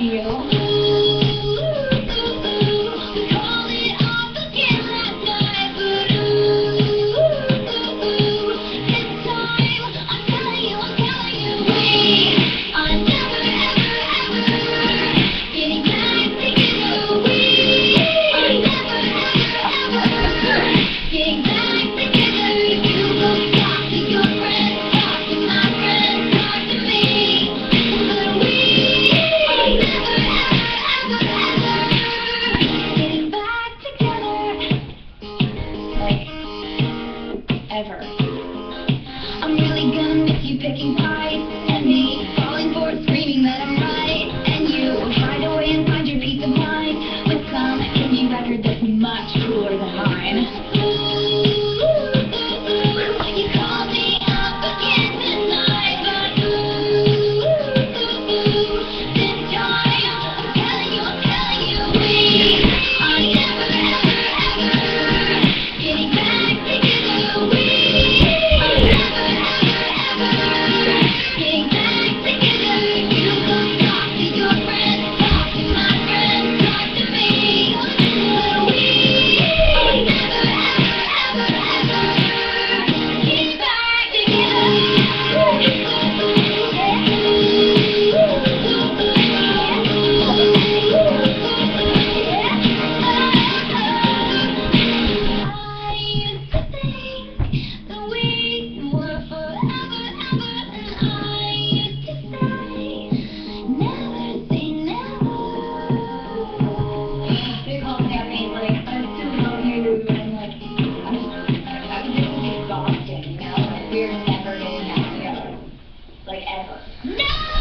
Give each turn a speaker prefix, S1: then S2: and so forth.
S1: deal. ever. No!